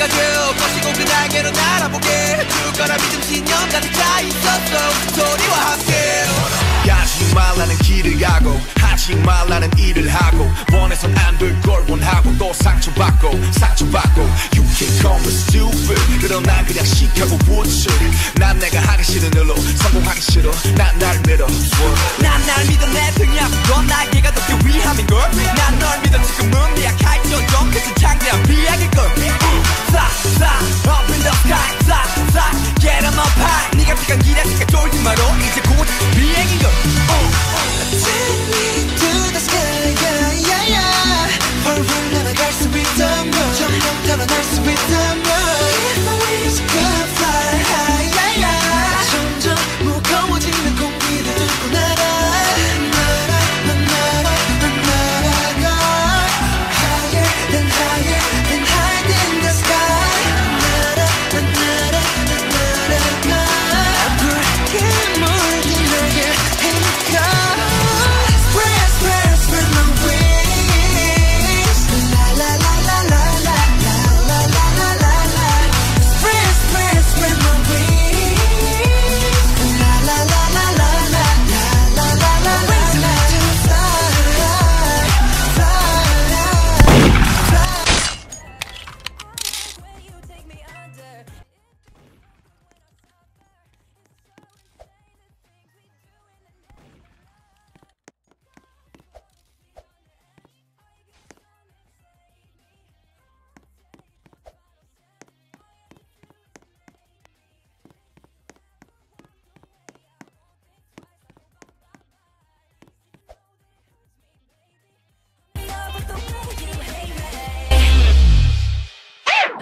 기철이 날개 가져 거시고 그 날개로 날아보게. 줄 거라 믿음 신념 가득 차 있었어. 소리와 함께. 가지 말라는 길을 가고 하지 말라는 일을 하고 원해선 안될걸 원하고 또 상처받고 상처받고. You can call me stupid. 그럼 난 그냥 시카고 부츠 난 내가 하기 싫은 일로 성공하기 싫어. 난 날 믿어 마로 이제 곧 비행인 걸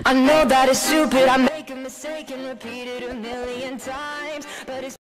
I know that it's stupid, I make a mistake and repeat it a million times, but it's